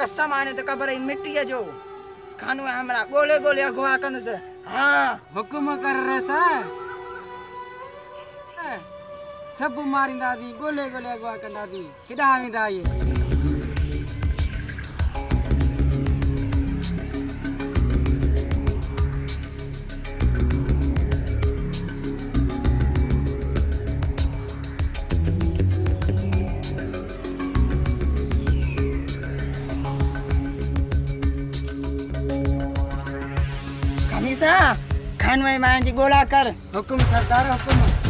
قسم آنے تو قبر ہی مٹی ہے جو کھانو ہے ہمرا گولے گولے اگوا کرنے سے ہاں حکم کر رہے سا سب ماری دا دی گولے گولے اگوا کرنے دی کدھا آنے دا یہ انوئی مائن جی بولا کر حکم سرکار حکم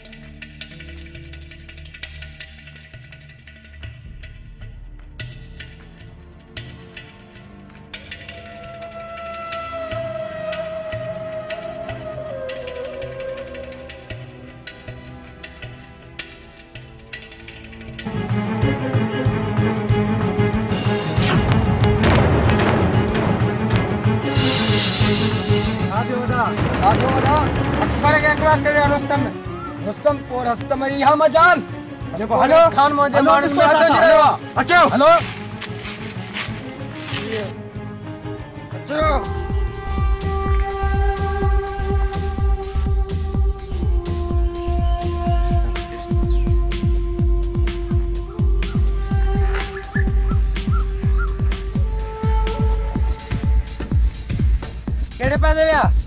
رستم پور رستم ای ہم اجان جب ہلو خان مجھے مارن میں آتا جی رہا اچھو ہلو اچھو کیڑے پیدے بیا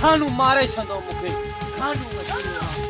ખાનું મારે છે તો મુખે ખાનું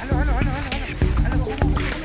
hello hello hello hello hello